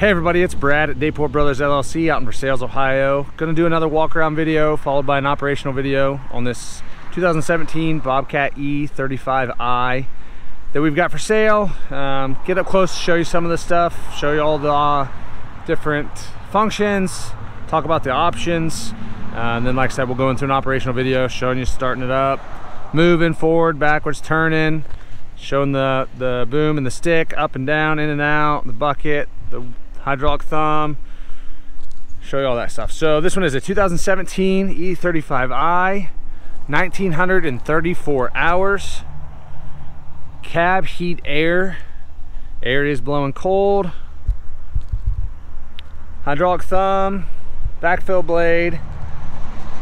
Hey everybody, it's Brad at Dapore Brothers LLC out in Versailles, Ohio. Gonna do another walk around video followed by an operational video on this 2017 Bobcat E35i that we've got for sale. Um, get up close, show you some of the stuff, show you all the uh, different functions, talk about the options. Uh, and then like I said, we'll go into an operational video showing you starting it up, moving forward, backwards, turning, showing the, the boom and the stick up and down, in and out, the bucket, the hydraulic thumb, show you all that stuff. So this one is a 2017 E35i, 1934 hours, cab heat air, air is blowing cold, hydraulic thumb, backfill blade.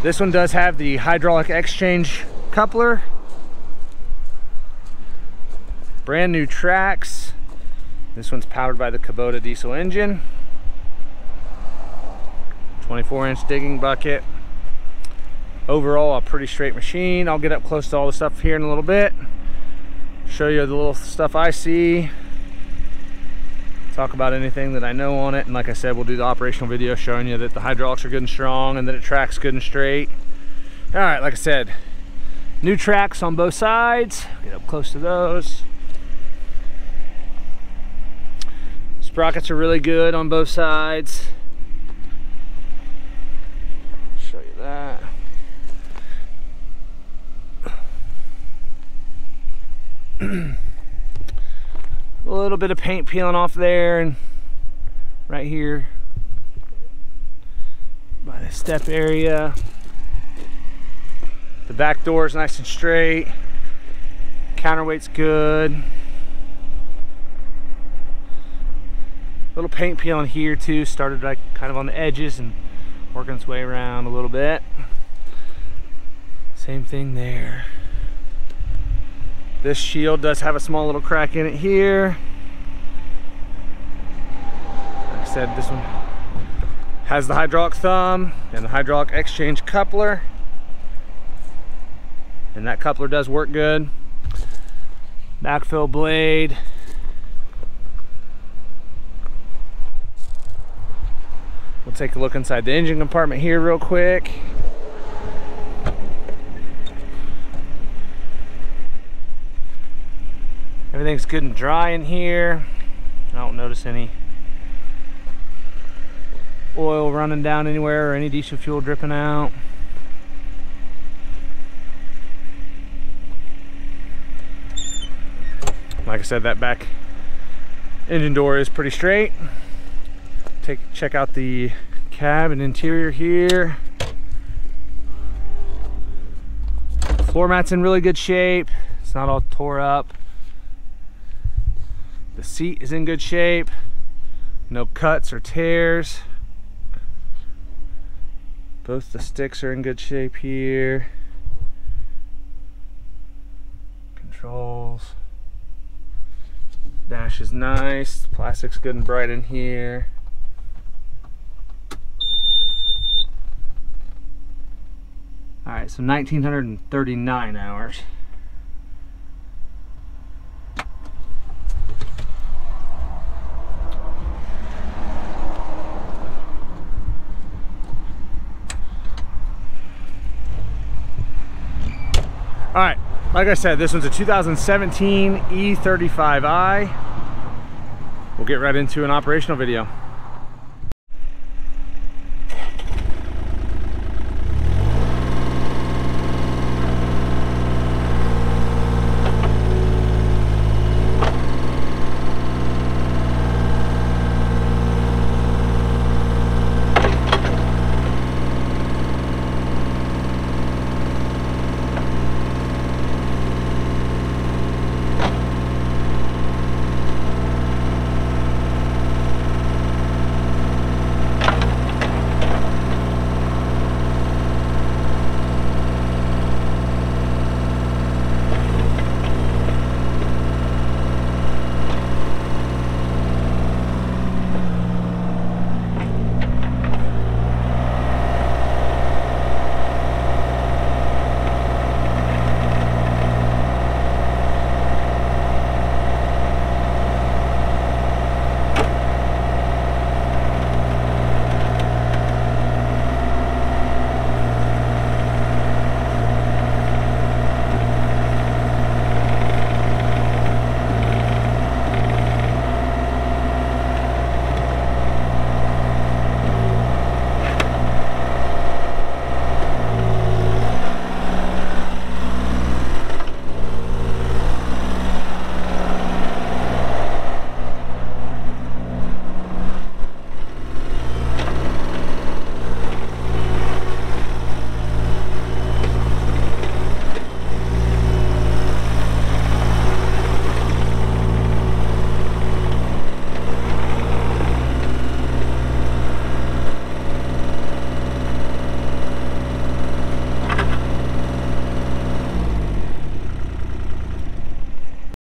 This one does have the hydraulic exchange coupler, brand new tracks, this one's powered by the Kubota diesel engine. 24 inch digging bucket. Overall, a pretty straight machine. I'll get up close to all the stuff here in a little bit. Show you the little stuff I see. Talk about anything that I know on it. And like I said, we'll do the operational video showing you that the hydraulics are good and strong and that it tracks good and straight. All right, like I said, new tracks on both sides. Get up close to those. Sprockets are really good on both sides. Show you that. a little bit of paint peeling off there and right here by the step area. The back door is nice and straight. Counterweight's good. Little paint peeling here too started like kind of on the edges and working its way around a little bit. Same thing there. This shield does have a small little crack in it here. Like I said this one has the hydraulic thumb and the hydraulic exchange coupler. And that coupler does work good. Backfill blade take a look inside the engine compartment here real quick. Everything's good and dry in here. I don't notice any oil running down anywhere or any diesel fuel dripping out. Like I said, that back engine door is pretty straight take check out the cab and interior here. Floor mat's in really good shape. It's not all tore up. The seat is in good shape. No cuts or tears. Both the sticks are in good shape here. Controls. Dash is nice. Plastic's good and bright in here. Right, so 1939 hours. All right, like I said, this one's a 2017 E35i. We'll get right into an operational video.